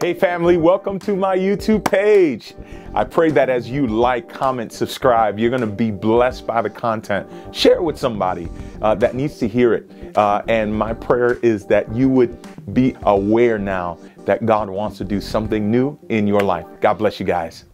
Hey, family, welcome to my YouTube page. I pray that as you like, comment, subscribe, you're going to be blessed by the content. Share it with somebody uh, that needs to hear it. Uh, and my prayer is that you would be aware now that God wants to do something new in your life. God bless you guys.